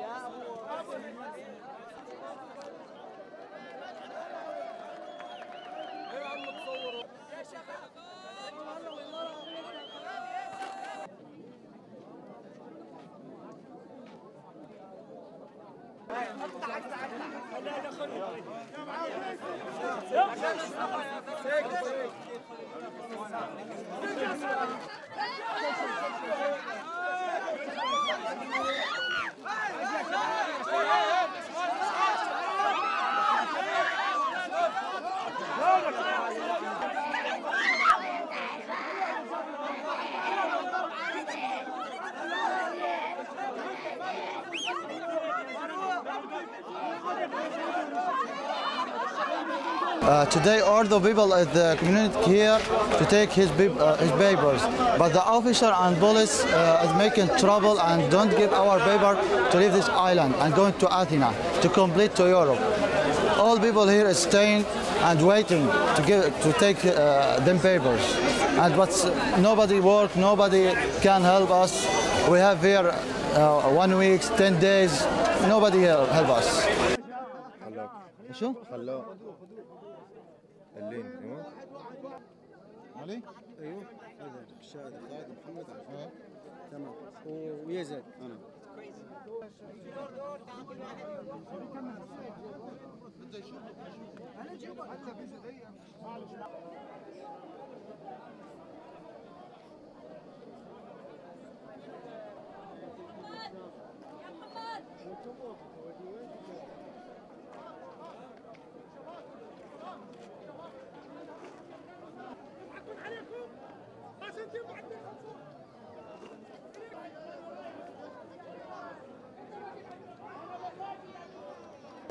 يا ابو إيه يا عم تصوروا يا شباب. اطلع اطلع اطلع لا لا خلي يا معاذ يا معاذ Uh, today, all the people at the community here to take his, uh, his papers, but the officer and police uh, is making trouble and don't give our paper to leave this island and going to Athena to complete to Europe. All people here is staying and waiting to give to take uh, them papers, and but nobody work, nobody can help us. We have here uh, one week, ten days, nobody here help us. شو؟ خلاق اللين. أيوه. علي؟ أيوه. هذا الشاهد خالد محمد عارف تمام. ويزيد أنا.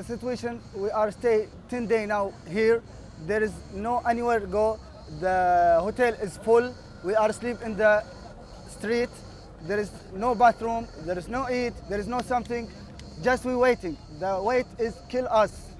Situation we are stay 10 day now here. There is no anywhere to go. The hotel is full. We are sleep in the street. There is no bathroom. There is no eat. There is no something. Just we waiting. The wait is kill us